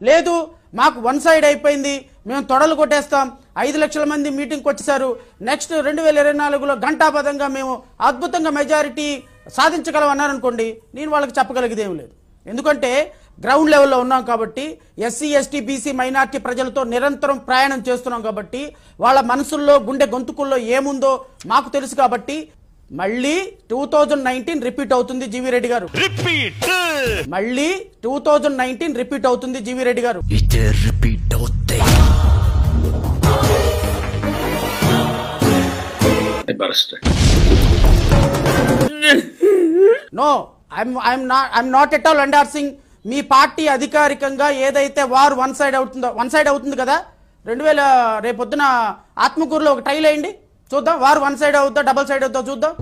లేదు మాకు one side అయిపోయింది. మేము తొడలు కొట్టేస్తాం. ఐదు లక్షల మంది మీటింగ్కి వచ్చేసారు నెక్స్ట్ రెండు వేల ఇరవై నాలుగులో ఘంటాపథంగా మేము అద్భుతంగా మెజారిటీ సాధించగలం అన్నారనుకోండి నేను వాళ్ళకి చెప్పగలిగేది ఏం లేదు. ఎందుకంటే గ్రౌండ్ లెవెల్లో ఉన్నాం కాబట్టి ఎస్సీ ఎస్టీ బీసీ మైనార్టీ ప్రజలతో నిరంతరం ప్రయాణం చేస్తున్నాం కాబట్టి వాళ్ళ మనసుల్లో గుండె గొంతుకుల్లో ఏముందో మాకు తెలుసు కాబట్టి మళ్ళీ టూ థౌజండ్ నైన్టీన్ రిపీట్ అవుతుంది జీవీ రెడ్డి గారు. రిపీట్! మళ్ళీ టూ థౌజండ్ నైన్టీన్ రిపీట్ అవుతుంది జీవీ రెడ్డి గారు. ఇదే రిపీట్ అవుతాయి no I'm I'm not I'm not at all endorsing me party అధికారికంగా ఏదైతే వార్ వన్ సైడ్ అవుతుందో వన్ సైడ్ అవుతుంది కదా? రెండు వేల రేపొద్దున ఆత్మకూరులో ఒక ట్రైల్ వేయండి. చూద్దాం వార్ వన్ సైడ్ అవుతా డబల్ సైడ్ అవుతా చూద్దాం.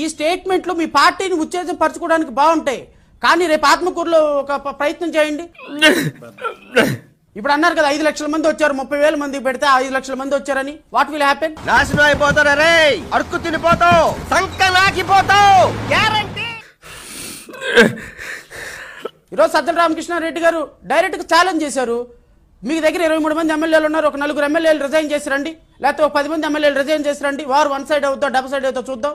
ఈ స్టేట్మెంట్లు మీ పార్టీని ఉత్తేజపరచుకోవడానికి బాగుంటాయి. కానీ రేపు ఆత్మకూరులో ఒక ప్రయత్నం చేయండి. ఇప్పుడు అన్నారు కదా ఐదు లక్షల మంది వచ్చారు ముప్పై వేల మంది పెడితే ఐదు లక్షల మంది వచ్చారని. వాట్ విల్ హ్యాపెన్ నాశనం అయిపోతారే రే అడుక్కు తినిపోతావు సంక నాకిపోతావు గ్యారంటీ ఈరోజు సజ్జల రామకృష్ణారెడ్డి గారు డైరెక్ట్గా ఛాలెంజ్ చేశారు. మీ దగ్గర ఇరవై మూడు మంది ఎమ్మెల్యేలు ఉన్నారు ఒక నలుగురు ఎమ్మెల్యేలు రిజైన్ చేసి రండి. లేకపోతే ఒక పది మంది ఎమ్మెల్యేలు రిజైన్ చేసి రండి. వారు వన్ సైడ్ అవుతా డబుల్ సైడ్ అవుతా చూద్దాం.